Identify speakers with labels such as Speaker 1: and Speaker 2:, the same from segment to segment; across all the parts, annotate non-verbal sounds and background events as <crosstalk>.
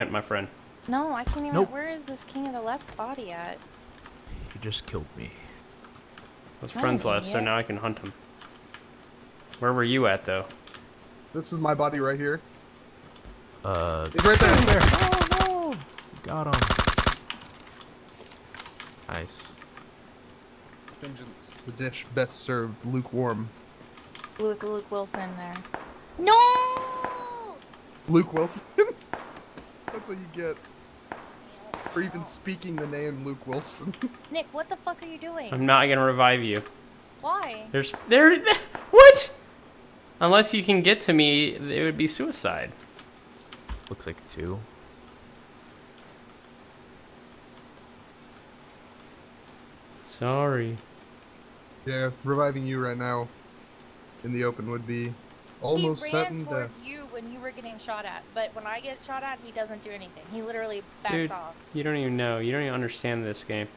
Speaker 1: at my friend.
Speaker 2: No, I can't even.
Speaker 3: Nope.
Speaker 2: Where is this king of the left's body at?
Speaker 3: He just killed me.
Speaker 1: Those friends left, so now I can hunt him. Where were you at, though?
Speaker 4: This is my body right here.
Speaker 3: Uh,
Speaker 4: He's right there.
Speaker 3: there. Oh no! Got him. Nice.
Speaker 4: Vengeance is a dish best served lukewarm.
Speaker 2: With Luke Wilson there. No!
Speaker 4: Luke Wilson. <laughs> That's what you get for even speaking the name Luke Wilson. <laughs>
Speaker 2: Nick, what the fuck are you doing?
Speaker 1: I'm not gonna revive you.
Speaker 2: Why?
Speaker 1: There's there. <laughs> What? Unless you can get to me, it would be suicide.
Speaker 3: Looks like two.
Speaker 1: Sorry.
Speaker 4: yeah, reviving you right now in the open would be almost
Speaker 2: he ran
Speaker 4: certain death.
Speaker 2: towards you when you were getting shot at, but when I get shot at, he doesn't do anything. He literally backs
Speaker 1: Dude.
Speaker 2: off.
Speaker 1: You don't even know. You don't even understand this game.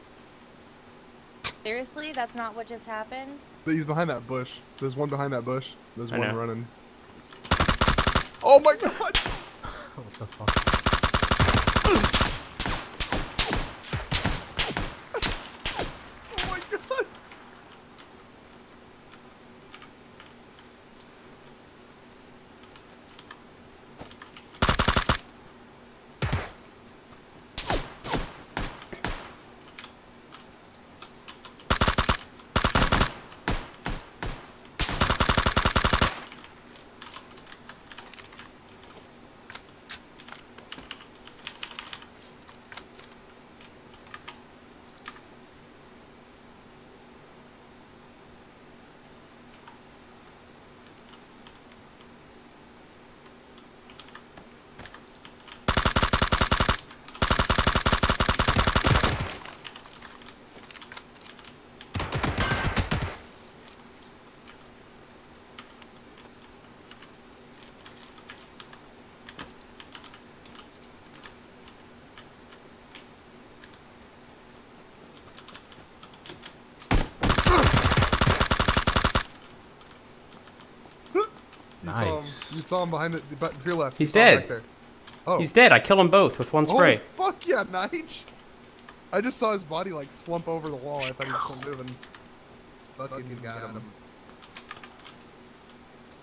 Speaker 2: Seriously, that's not what just happened.
Speaker 4: But he's behind that bush. There's one behind that bush. There's
Speaker 1: I
Speaker 4: one
Speaker 1: know.
Speaker 4: running. Oh my <laughs> god!
Speaker 3: What the fuck?
Speaker 4: Oh my god! You saw him, you saw him behind the, but to your left.
Speaker 1: He's
Speaker 4: You saw him
Speaker 1: dead.
Speaker 4: Back there. Oh.
Speaker 1: He's dead. I killed them both with one spray.
Speaker 4: Oh, fuck yeah, Nige! I just saw his body like slump over the wall. I thought he was still moving. Fucking got him.